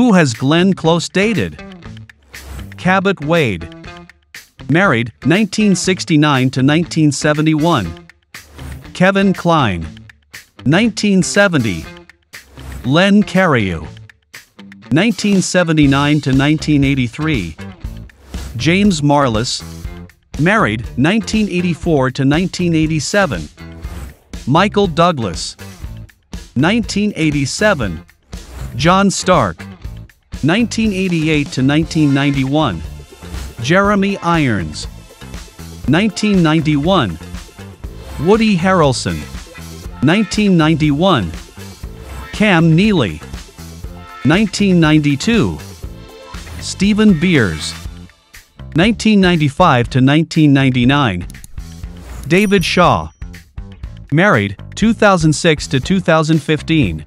Who has Glenn Close dated? Cabot Wade. Married, 1969 to 1971. Kevin Kline. 1970. Len Cariou. 1979 to 1983. James Marlas. Married, 1984 to 1987. Michael Douglas. 1987. John Starke. 1988 to 1991. Jeremy Irons. 1991. Woody Harrelson. 1991. Cam Neely. 1992. Stephen Beers. 1995 to 1999. David Shaw. Married, 2006 to 2015.